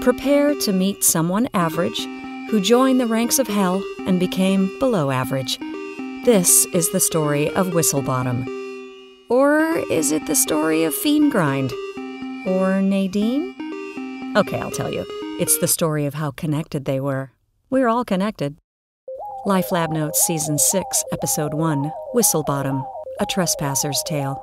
Prepare to meet someone average who joined the ranks of hell and became below average. This is the story of Whistlebottom. Or is it the story of Feengrind? Or Nadine? Okay, I'll tell you. It's the story of how connected they were. We're all connected. Life Lab Notes Season 6, Episode 1 Whistlebottom, A Trespasser's Tale.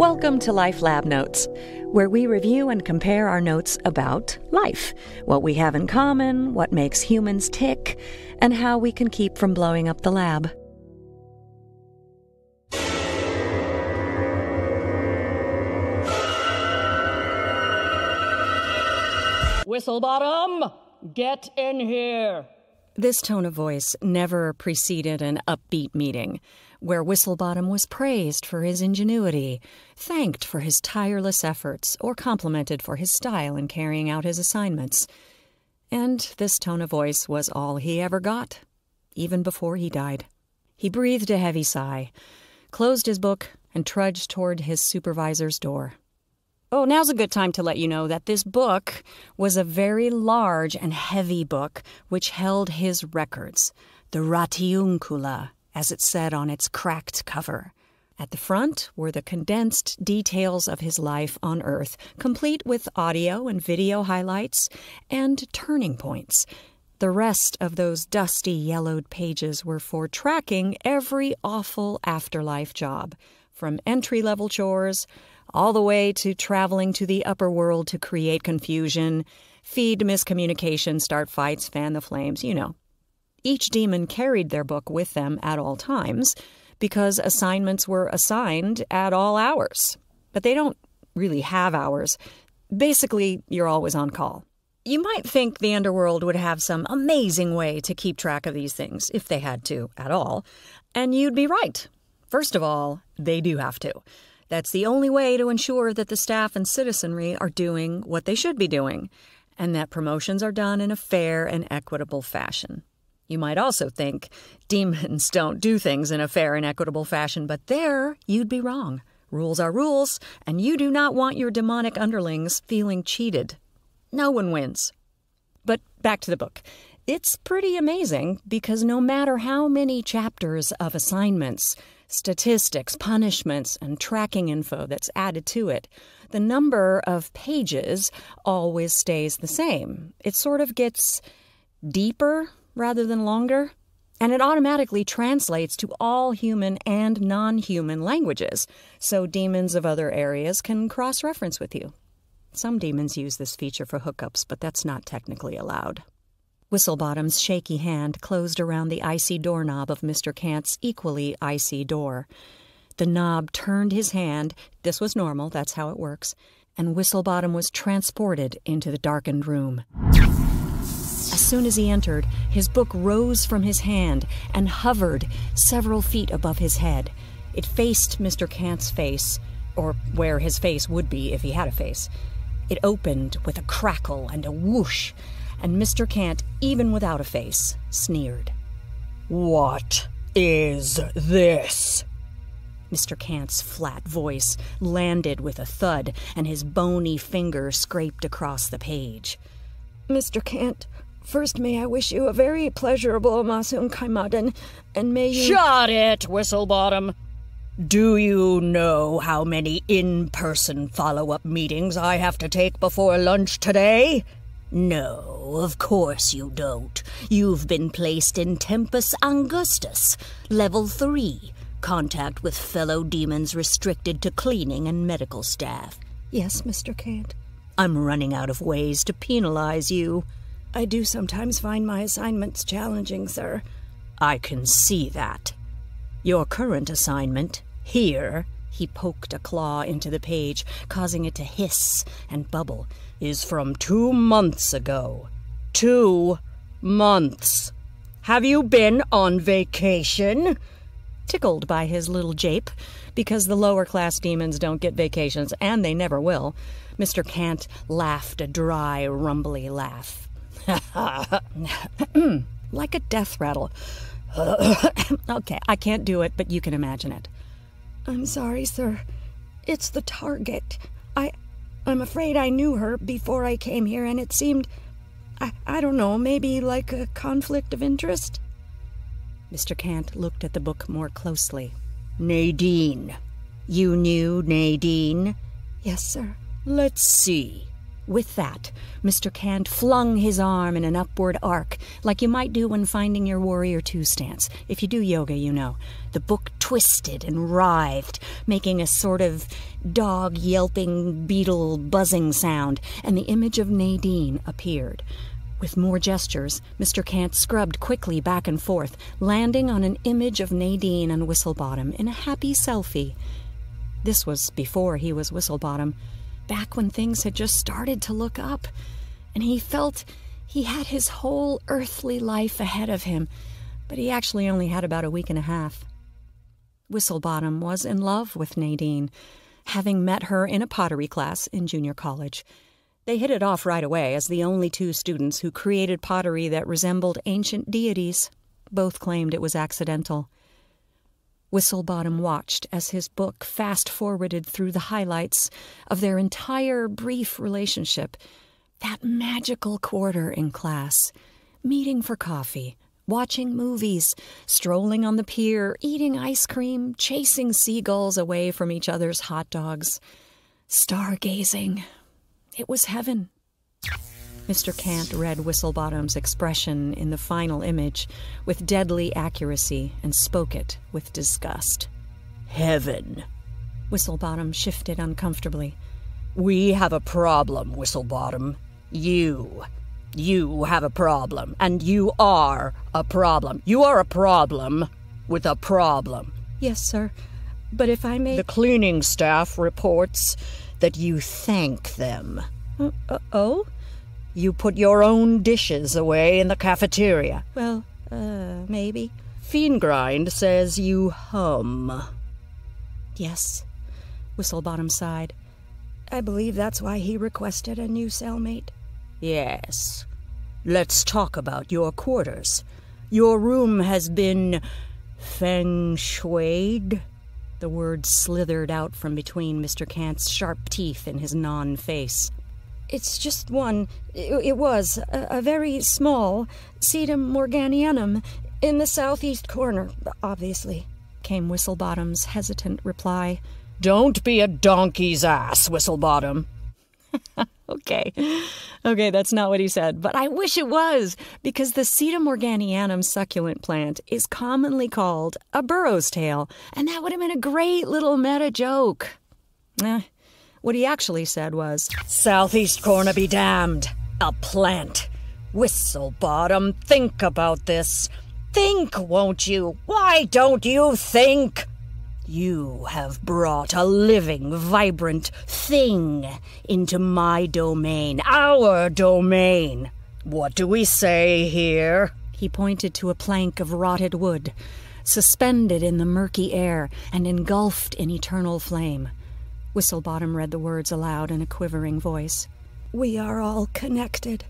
Welcome to Life Lab Notes, where we review and compare our notes about life, what we have in common, what makes humans tick, and how we can keep from blowing up the lab. Whistlebottom, get in here. This tone of voice never preceded an upbeat meeting, where Whistlebottom was praised for his ingenuity, thanked for his tireless efforts, or complimented for his style in carrying out his assignments. And this tone of voice was all he ever got, even before he died. He breathed a heavy sigh, closed his book, and trudged toward his supervisor's door. Oh, now's a good time to let you know that this book was a very large and heavy book which held his records, the Ratiuncula, as it said on its cracked cover. At the front were the condensed details of his life on Earth, complete with audio and video highlights and turning points. The rest of those dusty yellowed pages were for tracking every awful afterlife job, from entry level chores all the way to traveling to the upper world to create confusion, feed miscommunication, start fights, fan the flames, you know. Each demon carried their book with them at all times because assignments were assigned at all hours. But they don't really have hours. Basically, you're always on call. You might think the underworld would have some amazing way to keep track of these things, if they had to at all. And you'd be right. First of all, they do have to. That's the only way to ensure that the staff and citizenry are doing what they should be doing, and that promotions are done in a fair and equitable fashion. You might also think demons don't do things in a fair and equitable fashion, but there you'd be wrong. Rules are rules, and you do not want your demonic underlings feeling cheated. No one wins. But back to the book. It's pretty amazing because no matter how many chapters of assignments, statistics, punishments, and tracking info that's added to it, the number of pages always stays the same. It sort of gets deeper rather than longer, and it automatically translates to all human and non human languages, so demons of other areas can cross reference with you. Some demons use this feature for hookups, but that's not technically allowed. Whistlebottom's shaky hand closed around the icy doorknob of Mr. Cant's equally icy door. The knob turned his hand, this was normal, that's how it works, and Whistlebottom was transported into the darkened room. As soon as he entered, his book rose from his hand and hovered several feet above his head. It faced Mr. Cant's face, or where his face would be if he had a face. It opened with a crackle and a whoosh, and Mr. Cant, even without a face, sneered. What is this? Mr. Cant's flat voice landed with a thud, and his bony finger scraped across the page. Mr. Cant, first may I wish you a very pleasurable Masum Kaimadan, and may you. Shut it, Whistlebottom. Do you know how many in person follow up meetings I have to take before lunch today? No, of course you don't. You've been placed in Tempus Angustus, level 3. Contact with fellow demons restricted to cleaning and medical staff. Yes, Mr. Cant. I'm running out of ways to penalize you. I do sometimes find my assignments challenging, sir. I can see that. Your current assignment, here, he poked a claw into the page, causing it to hiss and bubble, is from two months ago. Two months. Have you been on vacation? tickled by his little jape, because the lower class demons don't get vacations, and they never will. Mr. Cant laughed a dry, rumbly laugh. like a death rattle. okay, I can't do it, but you can imagine it. I'm sorry, sir. It's the target. I I'm afraid I knew her before I came here and it seemed I, I don't know, maybe like a conflict of interest? Mr. Cant looked at the book more closely. Nadine. You knew Nadine? Yes, sir. Let's see. With that, Mr. Cant flung his arm in an upward arc, like you might do when finding your Warrior Two stance. If you do yoga, you know. The book twisted and writhed, making a sort of dog yelping, beetle buzzing sound, and the image of Nadine appeared. With more gestures, Mr. Cant scrubbed quickly back and forth, landing on an image of Nadine and Whistlebottom in a happy selfie. This was before he was Whistlebottom back when things had just started to look up, and he felt he had his whole earthly life ahead of him, but he actually only had about a week and a half. Whistlebottom was in love with Nadine, having met her in a pottery class in junior college. They hit it off right away as the only two students who created pottery that resembled ancient deities. Both claimed it was accidental. Whistlebottom watched as his book fast forwarded through the highlights of their entire brief relationship. That magical quarter in class, meeting for coffee, watching movies, strolling on the pier, eating ice cream, chasing seagulls away from each other's hot dogs, stargazing. It was heaven. Mr. Cant read Whistlebottom's expression in the final image with deadly accuracy and spoke it with disgust. Heaven. Whistlebottom shifted uncomfortably. We have a problem, Whistlebottom. You. You have a problem, and you are a problem. You are a problem with a problem. Yes, sir. But if I may. The cleaning staff reports that you thank them. Uh, uh, oh? You put your own dishes away in the cafeteria. Well, uh, maybe. Feengrind says you hum. Yes, Whistlebottom sighed. I believe that's why he requested a new cellmate. Yes. Let's talk about your quarters. Your room has been feng shuied. The word slithered out from between Mr. Cant's sharp teeth in his non face. It's just one. It, it was a, a, very small sedum morganianum in the southeast corner, obviously, came Whistlebottom's hesitant reply. Don't be a donkey's ass, Whistlebottom. okay. Okay, that's not what he said, but I wish it was, because the Sedum morganianum succulent plant is commonly called a burro's tail, and that would have been a great little meta joke. Eh, what he actually said was, Southeast corner be damned. A plant. Whistlebottom, think about this. Think, won't you? Why don't you think? You have brought a living, vibrant thing into my domain, our domain. What do we say here? He pointed to a plank of rotted wood, suspended in the murky air and engulfed in eternal flame. Whistlebottom read the words aloud in a quivering voice. We are all connected.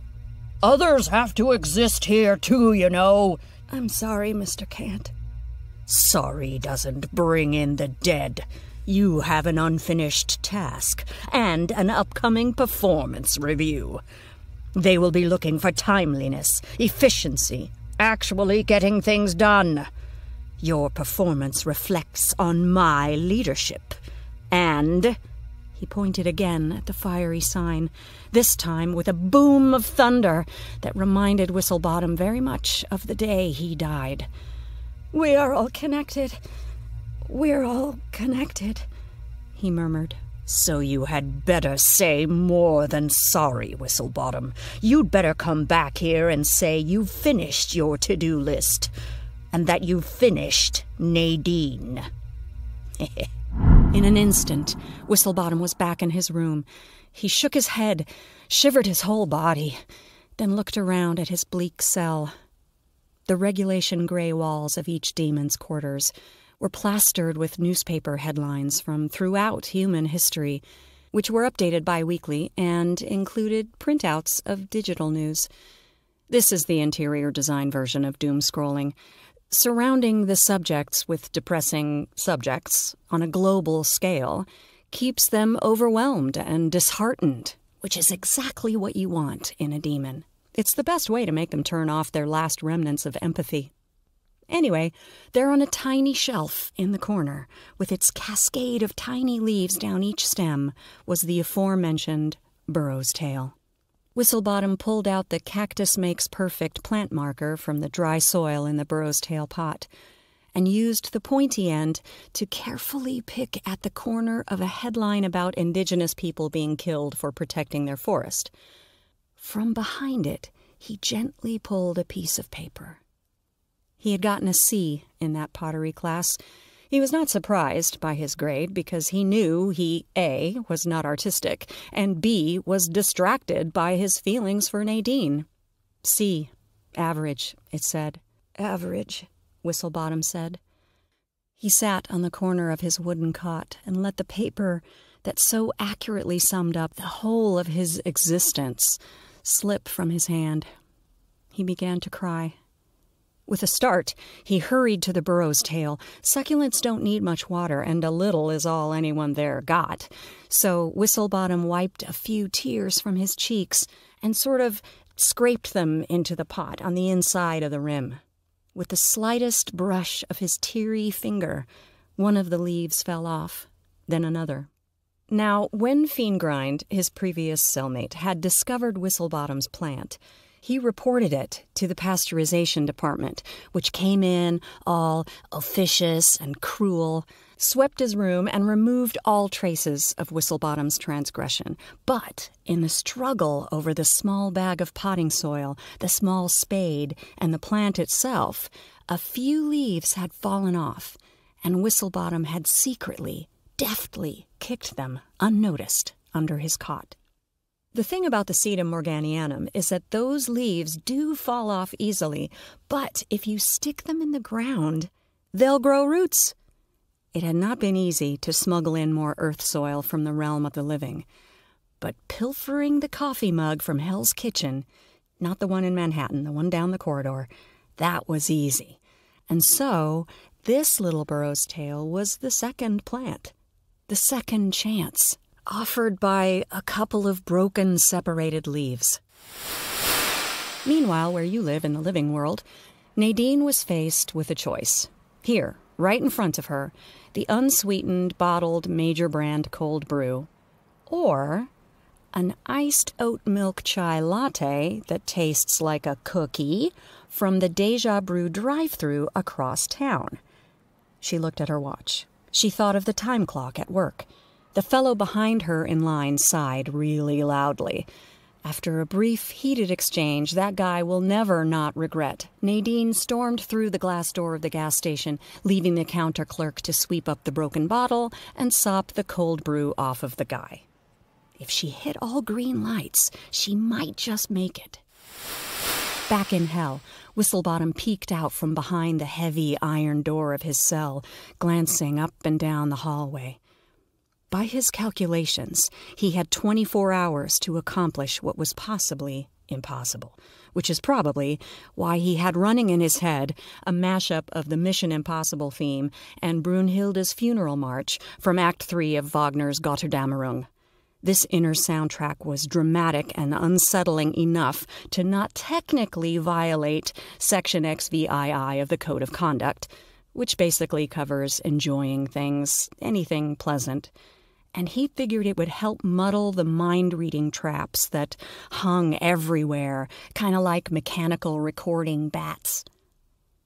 Others have to exist here too, you know. I'm sorry, Mr. Cant. Sorry doesn't bring in the dead. You have an unfinished task and an upcoming performance review. They will be looking for timeliness, efficiency, actually getting things done. Your performance reflects on my leadership. And he pointed again at the fiery sign, this time with a boom of thunder that reminded Whistlebottom very much of the day he died. We are all connected. We're all connected, he murmured. So you had better say more than sorry, Whistlebottom. You'd better come back here and say you've finished your to-do list, and that you've finished Nadine. In an instant, Whistlebottom was back in his room. He shook his head, shivered his whole body, then looked around at his bleak cell. The regulation gray walls of each demon's quarters were plastered with newspaper headlines from throughout human history, which were updated biweekly and included printouts of digital news. This is the interior design version of doom scrolling, surrounding the subjects with depressing subjects on a global scale keeps them overwhelmed and disheartened, which is exactly what you want in a demon. It's the best way to make them turn off their last remnants of empathy. Anyway, there on a tiny shelf in the corner, with its cascade of tiny leaves down each stem, was the aforementioned Burro's tail. Whistlebottom pulled out the Cactus Makes Perfect plant marker from the dry soil in the Burro's tail pot and used the pointy end to carefully pick at the corner of a headline about indigenous people being killed for protecting their forest. From behind it, he gently pulled a piece of paper. He had gotten a C in that pottery class. He was not surprised by his grade because he knew he A was not artistic and B was distracted by his feelings for Nadine. C, average, it said. Average, Whistlebottom said. He sat on the corner of his wooden cot and let the paper that so accurately summed up the whole of his existence slip from his hand. He began to cry. With a start, he hurried to the burro's tail. Succulents don't need much water, and a little is all anyone there got. So Whistlebottom wiped a few tears from his cheeks and sort of scraped them into the pot on the inside of the rim. With the slightest brush of his teary finger, one of the leaves fell off, then another. Now, when Feengrind, his previous cellmate, had discovered Whistlebottom's plant, he reported it to the pasteurization department, which came in all officious and cruel, swept his room, and removed all traces of Whistlebottom's transgression. But in the struggle over the small bag of potting soil, the small spade, and the plant itself, a few leaves had fallen off, and Whistlebottom had secretly, deftly kicked them unnoticed under his cot. The thing about the Sedum morganianum is that those leaves do fall off easily, but if you stick them in the ground, they'll grow roots. It had not been easy to smuggle in more earth soil from the realm of the living, but pilfering the coffee mug from Hell's Kitchen, not the one in Manhattan, the one down the corridor, that was easy. And so, this little burro's tail was the second plant, the second chance offered by a couple of broken, separated leaves. Meanwhile, where you live in the living world, Nadine was faced with a choice. Here, right in front of her, the unsweetened, bottled major brand cold brew, or an iced oat milk chai latte that tastes like a cookie from the Deja Brew drive through across town. She looked at her watch. She thought of the time clock at work. The fellow behind her in line sighed really loudly. After a brief, heated exchange that guy will never not regret, Nadine stormed through the glass door of the gas station, leaving the counter clerk to sweep up the broken bottle and sop the cold brew off of the guy. If she hit all green lights, she might just make it. Back in hell, Whistlebottom peeked out from behind the heavy iron door of his cell, glancing up and down the hallway. By his calculations, he had 24 hours to accomplish what was possibly impossible, which is probably why he had running in his head a mashup of the Mission Impossible theme and Brunhilde's funeral march from Act 3 of Wagner's Götterdämmerung. This inner soundtrack was dramatic and unsettling enough to not technically violate Section XVII of the Code of Conduct, which basically covers enjoying things, anything pleasant and he figured it would help muddle the mind reading traps that hung everywhere, kind of like mechanical recording bats.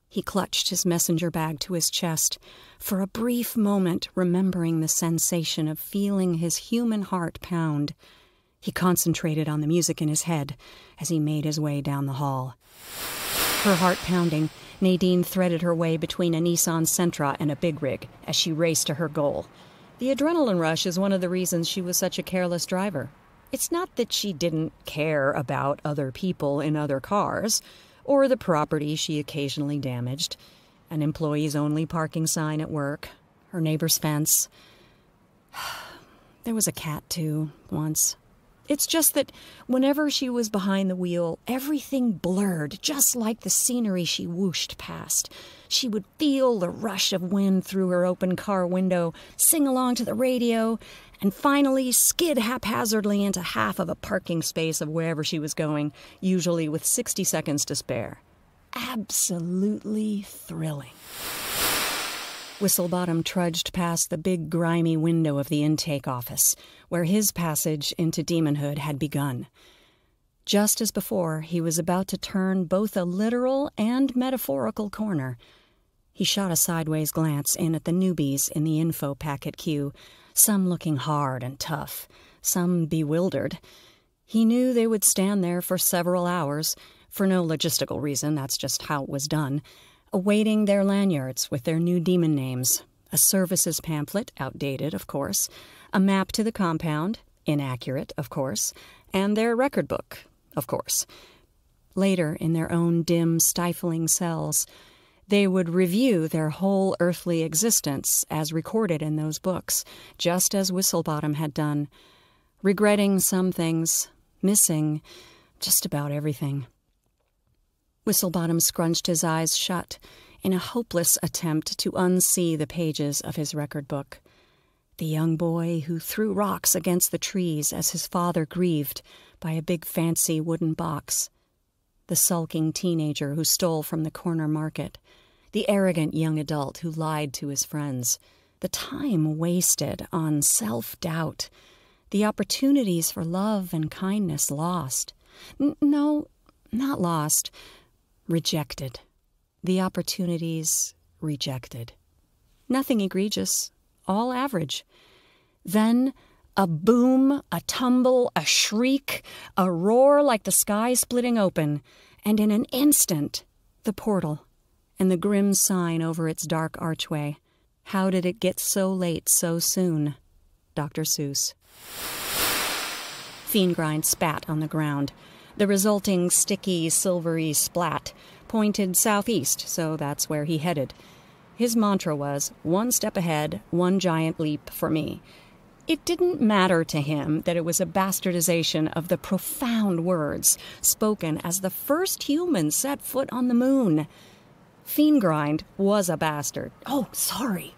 He clutched his messenger bag to his chest, for a brief moment remembering the sensation of feeling his human heart pound. He concentrated on the music in his head as he made his way down the hall. Her heart pounding, Nadine threaded her way between a Nissan Sentra and a big rig as she raced to her goal. The adrenaline rush is one of the reasons she was such a careless driver. It's not that she didn't care about other people in other cars, or the property she occasionally damaged. an employees only parking sign at work, her neighbor's fence. There was a cat, too, once. It's just that whenever she was behind the wheel, everything blurred, just like the scenery she whooshed past. She would feel the rush of wind through her open car window, sing along to the radio, and finally skid haphazardly into half of a parking space of wherever she was going, usually with 60 seconds to spare. Absolutely thrilling. Whistlebottom trudged past the big grimy window of the intake office, where his passage into demonhood had begun. Just as before, he was about to turn both a literal and metaphorical corner. He shot a sideways glance in at the newbies in the info packet queue, some looking hard and tough, some bewildered. He knew they would stand there for several hours, for no logistical reason, that's just how it was done, awaiting their lanyards with their new demon names, a services pamphlet, outdated, of course, a map to the compound, inaccurate, of course, and their record book, of course. Later, in their own dim, stifling cells, they would review their whole earthly existence as recorded in those books, just as Whistlebottom had done, regretting some things, missing just about everything. Whistlebottom scrunched his eyes shut in a hopeless attempt to unsee the pages of his record book. The young boy who threw rocks against the trees as his father grieved by a big fancy wooden box. The sulking teenager who stole from the corner market. The arrogant young adult who lied to his friends. The time wasted on self doubt. The opportunities for love and kindness lost. N- no, not lost rejected. The opportunities rejected. Nothing egregious, all average. Then a boom, a tumble, a shriek, a roar like the sky splitting open, and in an instant, the portal and the grim sign over its dark archway. How did it get so late so soon? Dr. Seuss. Feengrind spat on the ground. The resulting sticky, silvery splat pointed southeast, so that's where he headed. His mantra was one step ahead, one giant leap for me. It didn't matter to him that it was a bastardization of the profound words spoken as the first human set foot on the moon. Feengrind was a bastard. Oh, sorry.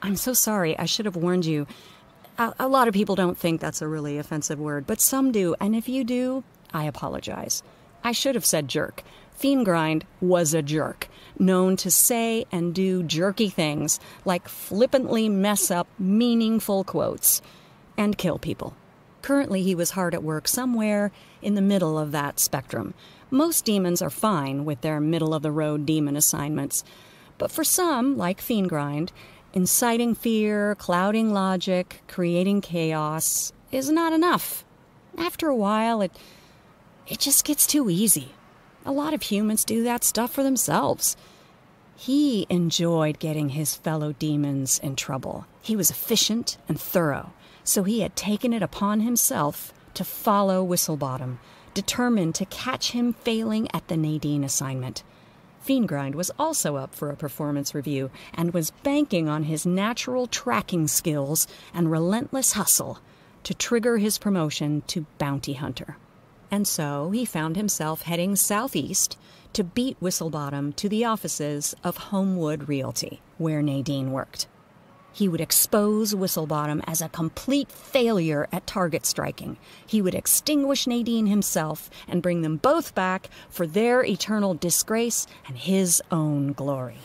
I'm so sorry. I should have warned you. A, a lot of people don't think that's a really offensive word, but some do, and if you do, I apologize. I should have said jerk. Feengrind was a jerk, known to say and do jerky things like flippantly mess up meaningful quotes and kill people. Currently, he was hard at work somewhere in the middle of that spectrum. Most demons are fine with their middle of the road demon assignments, but for some, like Feengrind, inciting fear, clouding logic, creating chaos is not enough. After a while, it it just gets too easy. A lot of humans do that stuff for themselves. He enjoyed getting his fellow demons in trouble. He was efficient and thorough, so he had taken it upon himself to follow Whistlebottom, determined to catch him failing at the Nadine assignment. Feengrind was also up for a performance review and was banking on his natural tracking skills and relentless hustle to trigger his promotion to bounty hunter. And so he found himself heading southeast to beat Whistlebottom to the offices of Homewood Realty, where Nadine worked. He would expose Whistlebottom as a complete failure at target striking. He would extinguish Nadine himself and bring them both back for their eternal disgrace and his own glory.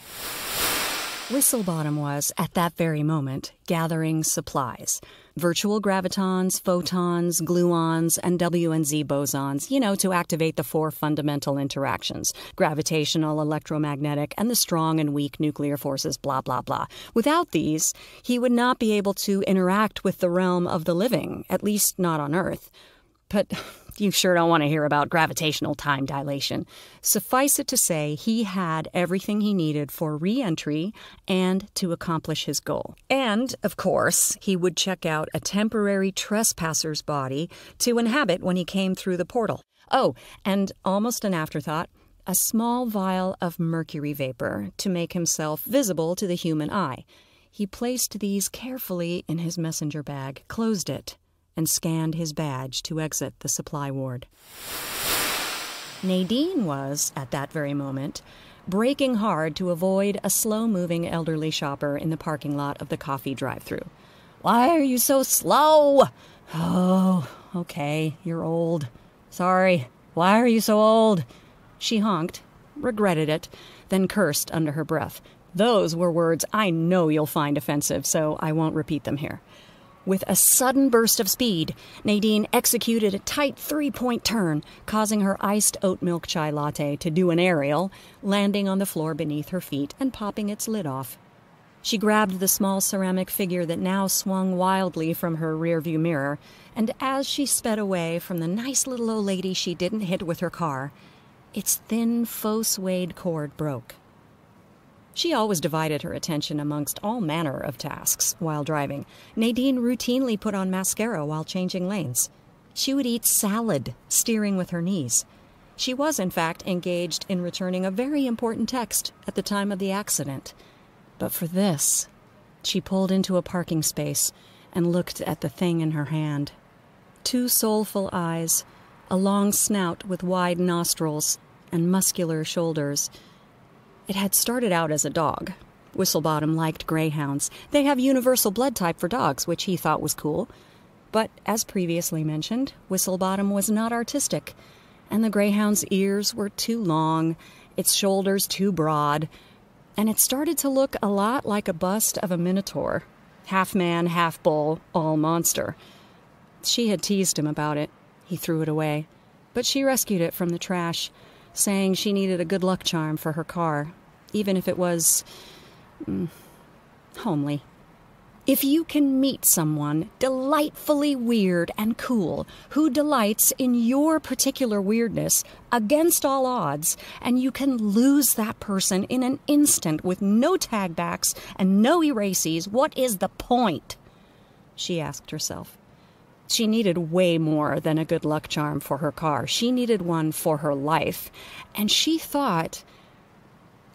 Whistlebottom was, at that very moment, gathering supplies virtual gravitons, photons, gluons, and W and Z bosons, you know, to activate the four fundamental interactions gravitational, electromagnetic, and the strong and weak nuclear forces, blah, blah, blah. Without these, he would not be able to interact with the realm of the living, at least not on Earth. But you sure don't want to hear about gravitational time dilation. Suffice it to say, he had everything he needed for re entry and to accomplish his goal. And, of course, he would check out a temporary trespasser's body to inhabit when he came through the portal. Oh, and almost an afterthought, a small vial of mercury vapor to make himself visible to the human eye. He placed these carefully in his messenger bag, closed it, and scanned his badge to exit the supply ward. Nadine was, at that very moment, braking hard to avoid a slow moving elderly shopper in the parking lot of the coffee drive through. Why are you so slow? Oh, okay, you're old. Sorry. Why are you so old? She honked, regretted it, then cursed under her breath. Those were words I know you'll find offensive, so I won't repeat them here. With a sudden burst of speed, Nadine executed a tight three point turn, causing her iced oat milk chai latte to do an aerial, landing on the floor beneath her feet and popping its lid off. She grabbed the small ceramic figure that now swung wildly from her rearview mirror, and as she sped away from the nice little old lady she didn't hit with her car, its thin faux suede cord broke. She always divided her attention amongst all manner of tasks while driving. Nadine routinely put on mascara while changing lanes. She would eat salad, steering with her knees. She was, in fact, engaged in returning a very important text at the time of the accident. But for this, she pulled into a parking space and looked at the thing in her hand. Two soulful eyes, a long snout with wide nostrils, and muscular shoulders it had started out as a dog. Whistlebottom liked greyhounds. They have universal blood type for dogs, which he thought was cool. But as previously mentioned, Whistlebottom was not artistic, and the greyhound's ears were too long, its shoulders too broad, and it started to look a lot like a bust of a minotaur. Half man, half bull, all monster. She had teased him about it. He threw it away. But she rescued it from the trash saying she needed a good luck charm for her car, even if it was. Mm, homely. If you can meet someone delightfully weird and cool who delights in your particular weirdness against all odds, and you can lose that person in an instant with no tagbacks and no erases, what is the point? She asked herself. She needed way more than a good luck charm for her car. She needed one for her life. And she thought,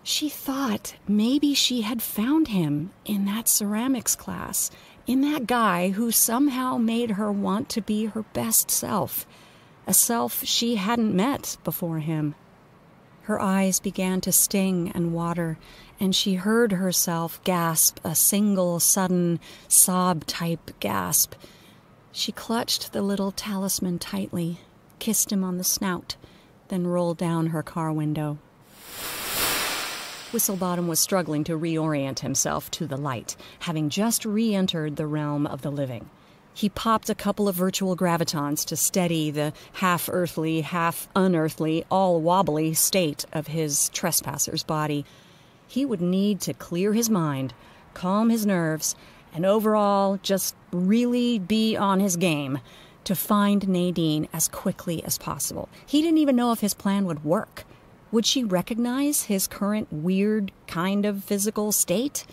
she thought maybe she had found him in that ceramics class, in that guy who somehow made her want to be her best self, a self she hadn't met before him. Her eyes began to sting and water, and she heard herself gasp a single sudden sob type gasp she clutched the little talisman tightly, kissed him on the snout, then rolled down her car window. Whistlebottom was struggling to reorient himself to the light, having just re entered the realm of the living. He popped a couple of virtual gravitons to steady the half earthly, half unearthly, all wobbly state of his trespasser's body. He would need to clear his mind, calm his nerves, and overall just really be on his game to find Nadine as quickly as possible. He didn't even know if his plan would work. Would she recognize his current weird kind of physical state?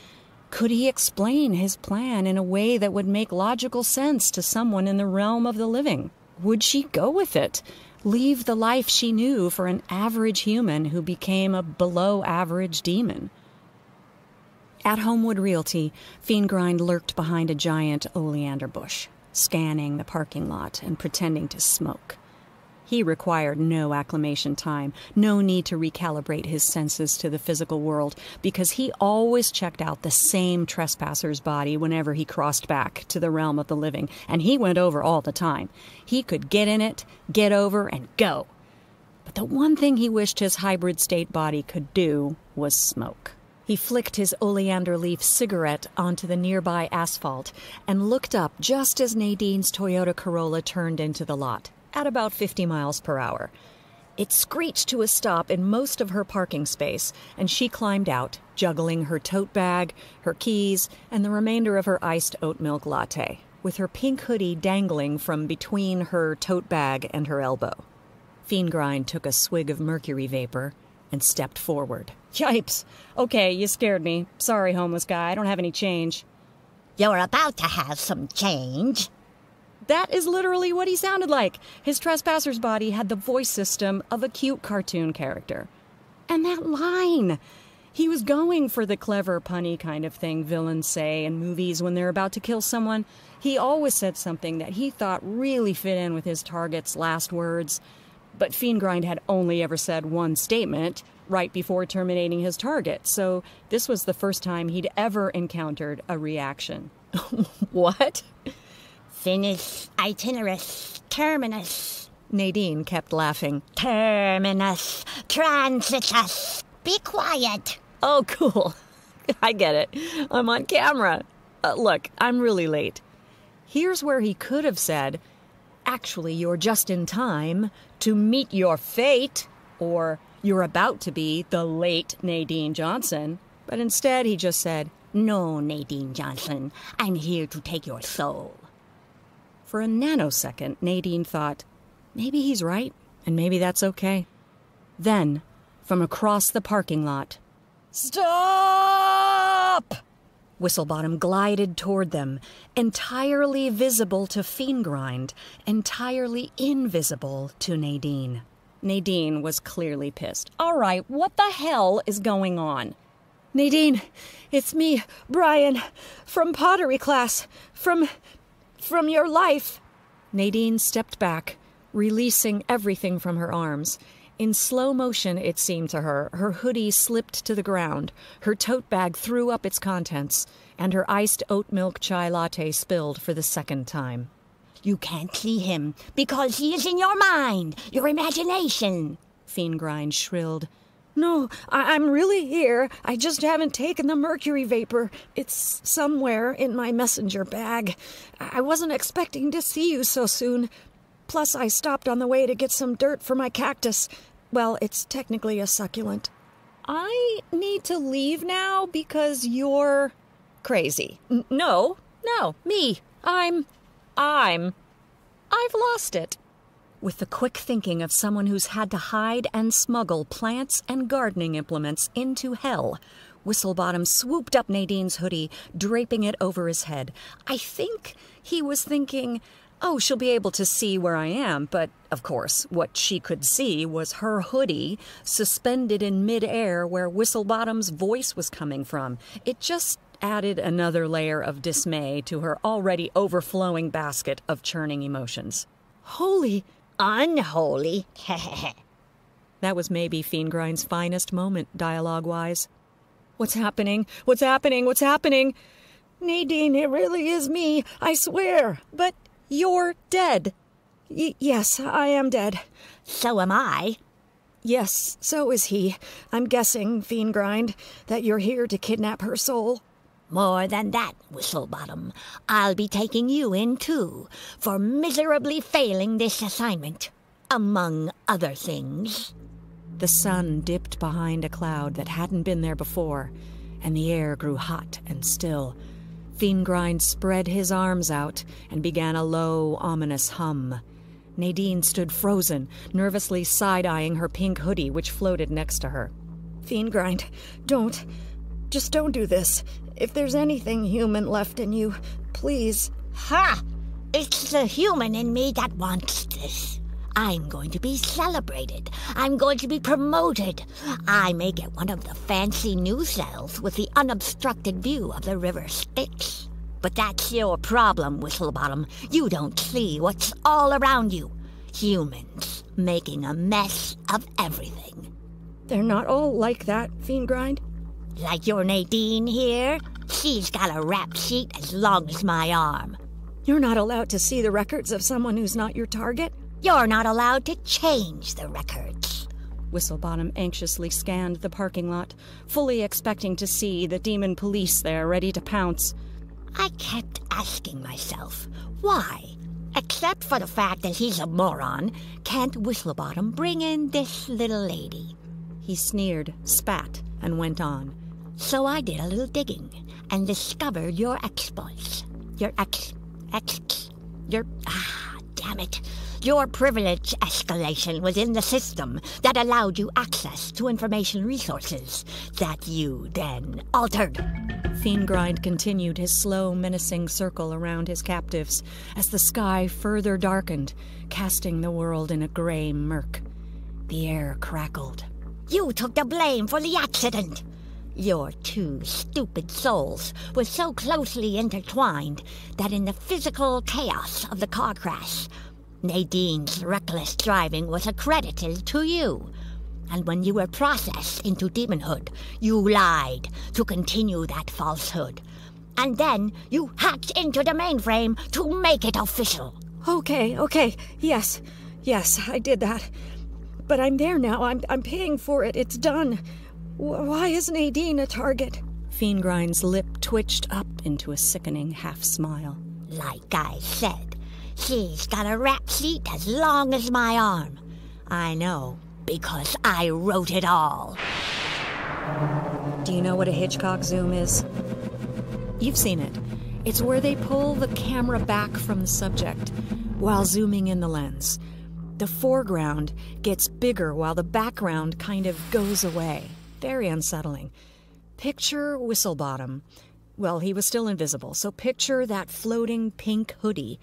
Could he explain his plan in a way that would make logical sense to someone in the realm of the living? Would she go with it? Leave the life she knew for an average human who became a below average demon? At Homewood Realty, Feengrind lurked behind a giant oleander bush, scanning the parking lot and pretending to smoke. He required no acclimation time, no need to recalibrate his senses to the physical world, because he always checked out the same trespasser's body whenever he crossed back to the realm of the living, and he went over all the time. He could get in it, get over, and go. But the one thing he wished his hybrid state body could do was smoke. He flicked his oleander leaf cigarette onto the nearby asphalt and looked up just as Nadine's Toyota Corolla turned into the lot, at about 50 miles per hour. It screeched to a stop in most of her parking space, and she climbed out, juggling her tote bag, her keys, and the remainder of her iced oat milk latte, with her pink hoodie dangling from between her tote bag and her elbow. Feengrind took a swig of mercury vapor and stepped forward. Yipes. Okay, you scared me. Sorry, homeless guy. I don't have any change. You're about to have some change. That is literally what he sounded like. His trespasser's body had the voice system of a cute cartoon character. And that line! He was going for the clever, punny kind of thing villains say in movies when they're about to kill someone. He always said something that he thought really fit in with his target's last words. But Feengrind had only ever said one statement right before terminating his target, so this was the first time he'd ever encountered a reaction. what? Finis itinerus terminus. Nadine kept laughing. Terminus transitus. Be quiet. Oh, cool. I get it. I'm on camera. Uh, look, I'm really late. Here's where he could have said, Actually, you're just in time to meet your fate, or you're about to be the late Nadine Johnson. But instead, he just said, No, Nadine Johnson. I'm here to take your soul. For a nanosecond, Nadine thought, maybe he's right, and maybe that's okay. Then, from across the parking lot, Stop! Whistlebottom glided toward them, entirely visible to Feengrind, entirely invisible to Nadine. Nadine was clearly pissed. All right, what the hell is going on? Nadine, it's me, Brian, from pottery class, from. from your life. Nadine stepped back, releasing everything from her arms. In slow motion, it seemed to her, her hoodie slipped to the ground, her tote bag threw up its contents, and her iced oat milk chai latte spilled for the second time. You can't see him because he is in your mind, your imagination. Feengrind shrilled. No, I- am really here. I just haven't taken the mercury vapor. It's somewhere in my messenger bag. I wasn't expecting to see you so soon. Plus, I stopped on the way to get some dirt for my cactus. Well, it's technically a succulent. I need to leave now because you're crazy. N- no, no, me. I'm. I'm. I've lost it. With the quick thinking of someone who's had to hide and smuggle plants and gardening implements into hell, Whistlebottom swooped up Nadine's hoodie, draping it over his head. I think he was thinking, oh, she'll be able to see where I am, but of course, what she could see was her hoodie suspended in midair where Whistlebottom's voice was coming from. It just added another layer of dismay to her already overflowing basket of churning emotions. Holy, unholy. that was maybe Feengrind's finest moment, dialogue wise. What's happening? What's happening? What's happening? Nadine, it really is me, I swear. But you're dead. Y- yes, I am dead. So am I. Yes, so is he. I'm guessing, Feengrind, that you're here to kidnap her soul. More than that, Whistlebottom. I'll be taking you in too, for miserably failing this assignment, among other things. The sun dipped behind a cloud that hadn't been there before, and the air grew hot and still. Feengrind spread his arms out and began a low, ominous hum. Nadine stood frozen, nervously side eyeing her pink hoodie, which floated next to her. Feengrind, don't. Just don't do this. If there's anything human left in you, please. Ha! It's the human in me that wants this. I'm going to be celebrated. I'm going to be promoted. I may get one of the fancy new cells with the unobstructed view of the river Styx. But that's your problem, Whistlebottom. You don't see what's all around you. Humans making a mess of everything. They're not all like that, Feengrind. Like your Nadine here? She's got a rap sheet as long as my arm. You're not allowed to see the records of someone who's not your target? You're not allowed to change the records. Whistlebottom anxiously scanned the parking lot, fully expecting to see the demon police there ready to pounce. I kept asking myself, why? Except for the fact that he's a moron, can't Whistlebottom bring in this little lady? He sneered, spat, and went on. So I did a little digging and discovered your exploits. Your ex. ex. your. ah, damn it. Your privilege escalation was in the system that allowed you access to information resources that you then altered. Feengrind continued his slow, menacing circle around his captives as the sky further darkened, casting the world in a gray murk. The air crackled. You took the blame for the accident. Your two stupid souls were so closely intertwined that in the physical chaos of the car crash, Nadine's reckless driving was accredited to you. And when you were processed into demonhood, you lied to continue that falsehood. And then you hacked into the mainframe to make it official. Okay, okay, yes, yes, I did that. But I'm there now. I'm, I'm paying for it. It's done. W- why isn't Nadine a target? Feengrind's lip twitched up into a sickening half smile. Like I said, she's got a rap sheet as long as my arm. I know, because I wrote it all. Do you know what a Hitchcock zoom is? You've seen it. It's where they pull the camera back from the subject while zooming in the lens. The foreground gets bigger while the background kind of goes away. Very unsettling. Picture Whistlebottom. Well, he was still invisible, so picture that floating pink hoodie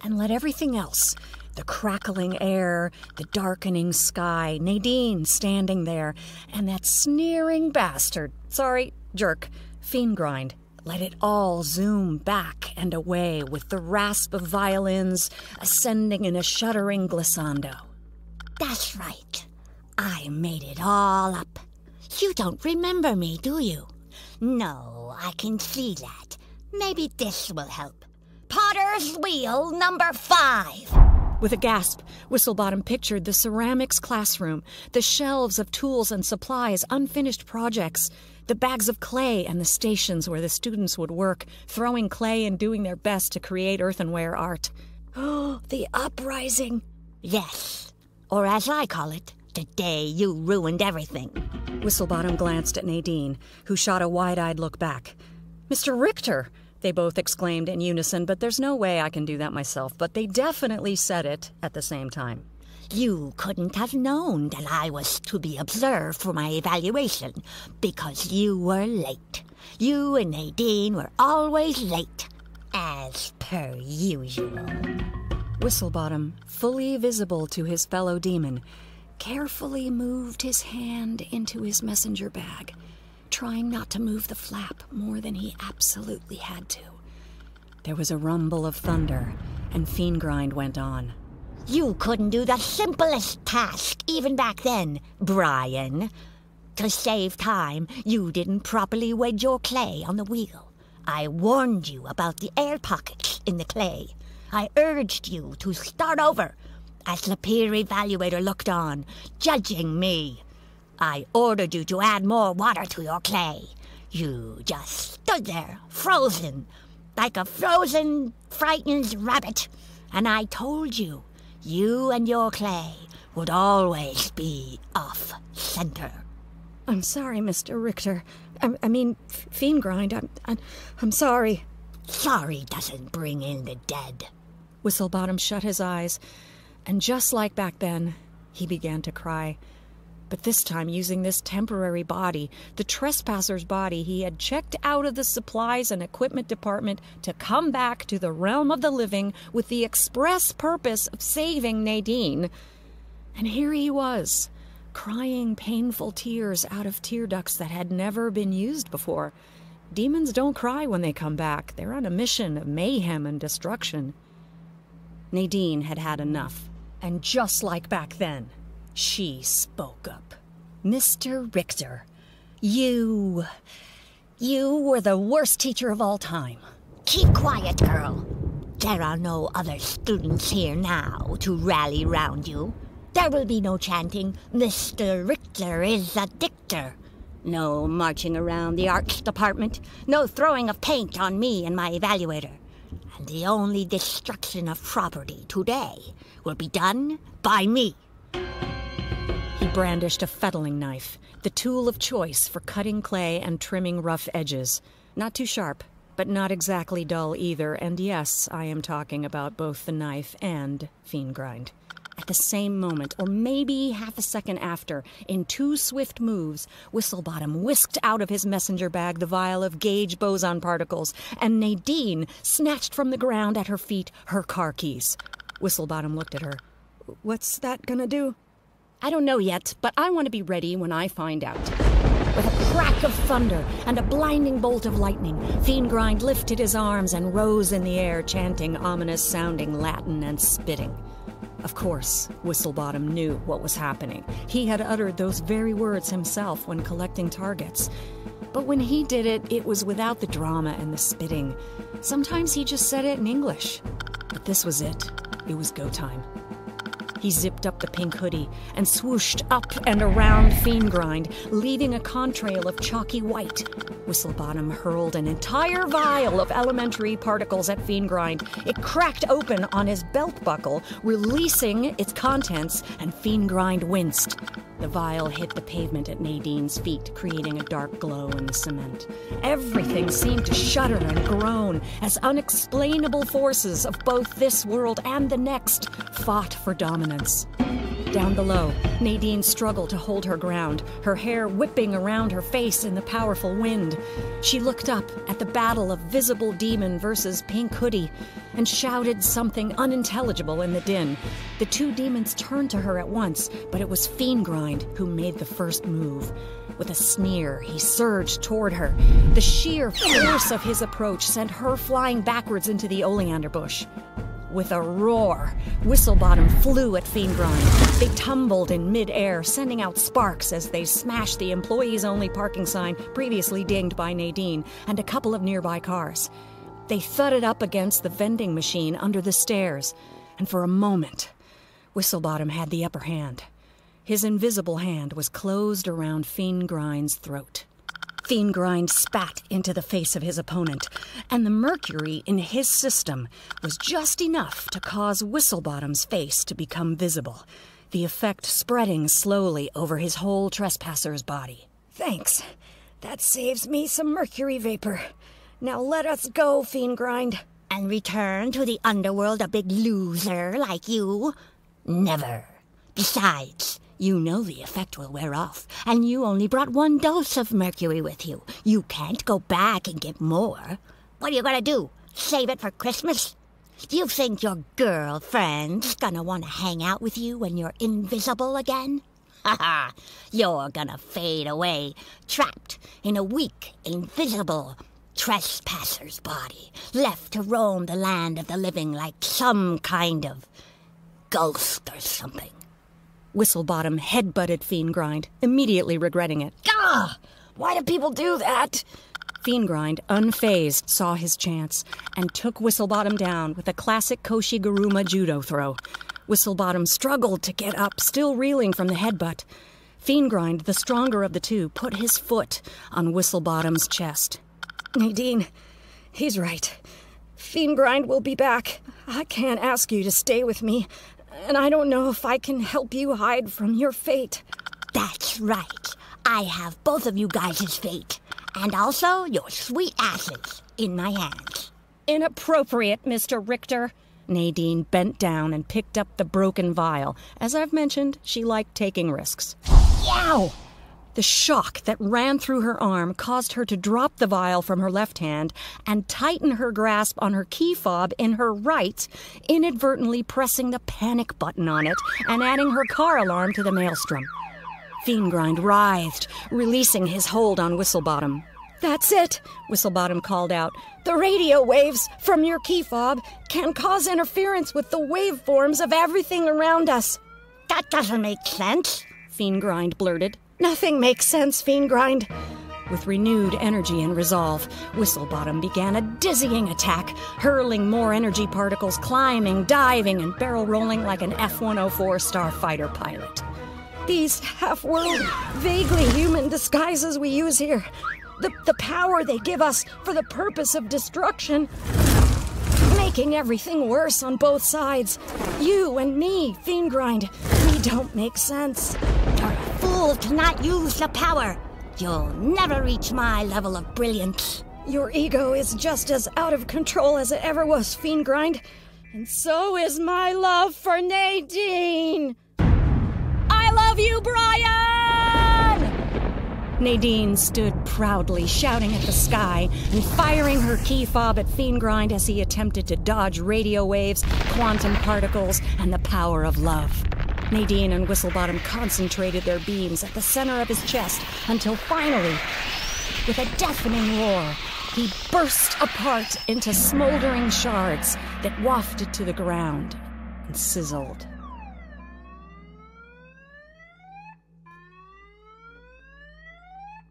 and let everything else the crackling air, the darkening sky, Nadine standing there, and that sneering bastard, sorry, jerk, Feengrind. Let it all zoom back and away with the rasp of violins ascending in a shuddering glissando. That's right. I made it all up. You don't remember me, do you? No, I can see that. Maybe this will help. Potter's Wheel number five. With a gasp, Whistlebottom pictured the ceramics classroom, the shelves of tools and supplies, unfinished projects, the bags of clay, and the stations where the students would work, throwing clay and doing their best to create earthenware art. Oh, the uprising! Yes, or as I call it, the day you ruined everything. Whistlebottom glanced at Nadine, who shot a wide eyed look back. Mr. Richter! They both exclaimed in unison, but there's no way I can do that myself. But they definitely said it at the same time. You couldn't have known that I was to be observed for my evaluation because you were late. You and Nadine were always late, as per usual. Whistlebottom, fully visible to his fellow demon, carefully moved his hand into his messenger bag, trying not to move the flap more than he absolutely had to. There was a rumble of thunder, and Feengrind went on. You couldn't do the simplest task even back then, Brian. To save time, you didn't properly wedge your clay on the wheel. I warned you about the air pockets in the clay. I urged you to start over as the peer evaluator looked on, judging me. I ordered you to add more water to your clay. You just stood there, frozen, like a frozen, frightened rabbit. And I told you, you and your clay would always be off center. I'm sorry, Mr. Richter. I, I mean, Feengrind, I'm, I'm, I'm sorry. Sorry doesn't bring in the dead. Whistlebottom shut his eyes, and just like back then, he began to cry. But this time, using this temporary body, the trespasser's body he had checked out of the supplies and equipment department to come back to the realm of the living with the express purpose of saving Nadine. And here he was, crying painful tears out of tear ducts that had never been used before. Demons don't cry when they come back, they're on a mission of mayhem and destruction. Nadine had had enough, and just like back then, she spoke up. Mr. Richter, you. you were the worst teacher of all time. Keep quiet, girl. There are no other students here now to rally round you. There will be no chanting, Mr. Richter is a dictator. No marching around the arts department. No throwing of paint on me and my evaluator. And the only destruction of property today will be done by me. He brandished a fettling knife, the tool of choice for cutting clay and trimming rough edges. Not too sharp, but not exactly dull either, and yes, I am talking about both the knife and Feengrind. At the same moment, or maybe half a second after, in two swift moves, Whistlebottom whisked out of his messenger bag the vial of gauge boson particles, and Nadine snatched from the ground at her feet her car keys. Whistlebottom looked at her. What's that gonna do? I don't know yet, but I want to be ready when I find out. With a crack of thunder and a blinding bolt of lightning, Feengrind lifted his arms and rose in the air, chanting ominous sounding Latin and spitting. Of course, Whistlebottom knew what was happening. He had uttered those very words himself when collecting targets. But when he did it, it was without the drama and the spitting. Sometimes he just said it in English. But this was it. It was go time. He zipped up the pink hoodie and swooshed up and around Feengrind, leaving a contrail of chalky white. Whistlebottom hurled an entire vial of elementary particles at Feengrind. It cracked open on his belt buckle, releasing its contents, and Feengrind winced. The vial hit the pavement at Nadine's feet, creating a dark glow in the cement. Everything seemed to shudder and groan as unexplainable forces of both this world and the next fought for dominance. Down below, Nadine struggled to hold her ground, her hair whipping around her face in the powerful wind. She looked up at the battle of Visible Demon versus Pink Hoodie and shouted something unintelligible in the din. The two demons turned to her at once, but it was Feengrind who made the first move. With a sneer, he surged toward her. The sheer force of his approach sent her flying backwards into the oleander bush. With a roar, Whistlebottom flew at Feengrind. They tumbled in midair, sending out sparks as they smashed the employees only parking sign previously dinged by Nadine and a couple of nearby cars. They thudded up against the vending machine under the stairs, and for a moment, Whistlebottom had the upper hand. His invisible hand was closed around Feengrind's throat. Feengrind spat into the face of his opponent, and the mercury in his system was just enough to cause Whistlebottom's face to become visible, the effect spreading slowly over his whole trespasser's body. Thanks. That saves me some mercury vapor. Now let us go, Feengrind. And return to the underworld a big loser like you? Never. Besides, you know the effect will wear off, and you only brought one dose of mercury with you. You can't go back and get more. What are you gonna do? Save it for Christmas? Do you think your girlfriend's gonna want to hang out with you when you're invisible again? Ha ha! You're gonna fade away, trapped in a weak, invisible trespasser's body, left to roam the land of the living like some kind of ghost or something. Whistlebottom headbutted Feengrind, immediately regretting it. Gah! Why do people do that? Feengrind, unfazed, saw his chance and took Whistlebottom down with a classic Koshi-Guruma judo throw. Whistlebottom struggled to get up, still reeling from the headbutt. Feengrind, the stronger of the two, put his foot on Whistlebottom's chest. Nadine, he's right. Feengrind will be back. I can't ask you to stay with me, and I don't know if I can help you hide from your fate. That's right. I have both of you guys' fate, and also your sweet asses in my hands. Inappropriate, Mr. Richter. Nadine bent down and picked up the broken vial. As I've mentioned, she liked taking risks. Yow! The shock that ran through her arm caused her to drop the vial from her left hand and tighten her grasp on her key fob in her right, inadvertently pressing the panic button on it and adding her car alarm to the maelstrom. Feengrind writhed, releasing his hold on Whistlebottom. That's it, Whistlebottom called out. The radio waves from your key fob can cause interference with the waveforms of everything around us. That doesn't make sense. Feengrind blurted. Nothing makes sense, Feengrind. With renewed energy and resolve, Whistlebottom began a dizzying attack, hurling more energy particles, climbing, diving, and barrel rolling like an F 104 starfighter pilot. These half world, vaguely human disguises we use here, the, the power they give us for the purpose of destruction, making everything worse on both sides. You and me, Feengrind, we don't make sense. Fool to not use the power. You'll never reach my level of brilliance. Your ego is just as out of control as it ever was, Feengrind. And so is my love for Nadine. I love you, Brian! Nadine stood proudly, shouting at the sky and firing her key fob at Feengrind as he attempted to dodge radio waves, quantum particles, and the power of love. Nadine and Whistlebottom concentrated their beams at the center of his chest until finally, with a deafening roar, he burst apart into smoldering shards that wafted to the ground and sizzled.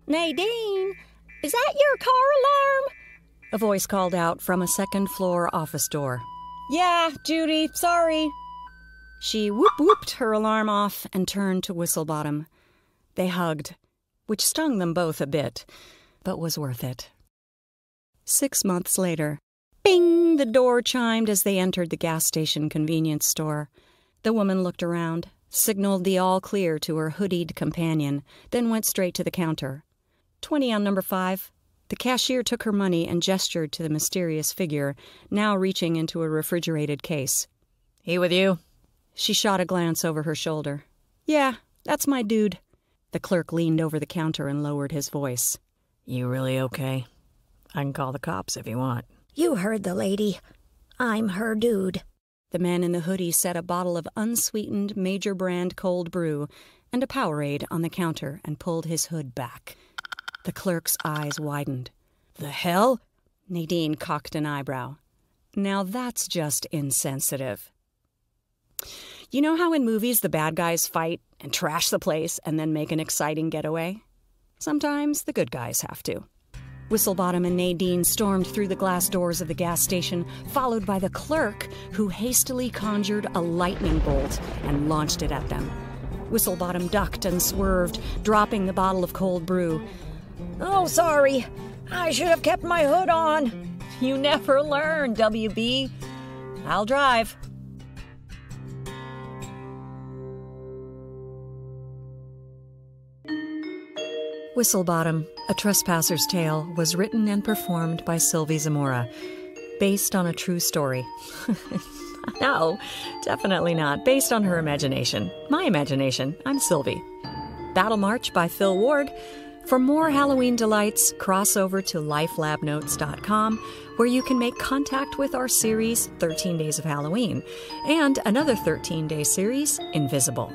Nadine, is that your car alarm? A voice called out from a second floor office door. Yeah, Judy, sorry. She whoop whooped her alarm off and turned to Whistlebottom. They hugged, which stung them both a bit, but was worth it. Six months later, bing, the door chimed as they entered the gas station convenience store. The woman looked around, signaled the all clear to her hoodied companion, then went straight to the counter. Twenty on number five. The cashier took her money and gestured to the mysterious figure, now reaching into a refrigerated case. He with you? She shot a glance over her shoulder. Yeah, that's my dude. The clerk leaned over the counter and lowered his voice. You really okay? I can call the cops if you want. You heard the lady. I'm her dude. The man in the hoodie set a bottle of unsweetened major brand cold brew and a Powerade on the counter and pulled his hood back. The clerk's eyes widened. The hell? Nadine cocked an eyebrow. Now that's just insensitive. You know how in movies the bad guys fight and trash the place and then make an exciting getaway? Sometimes the good guys have to. Whistlebottom and Nadine stormed through the glass doors of the gas station, followed by the clerk, who hastily conjured a lightning bolt and launched it at them. Whistlebottom ducked and swerved, dropping the bottle of cold brew. Oh, sorry. I should have kept my hood on. You never learn, WB. I'll drive. Whistlebottom, A Trespasser's Tale, was written and performed by Sylvie Zamora, based on a true story. no, definitely not. Based on her imagination. My imagination. I'm Sylvie. Battle March by Phil Ward. For more Halloween delights, cross over to lifelabnotes.com, where you can make contact with our series 13 Days of Halloween and another 13 day series, Invisible.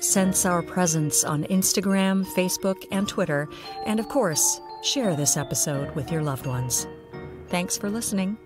Sense our presence on Instagram, Facebook, and Twitter, and of course, share this episode with your loved ones. Thanks for listening.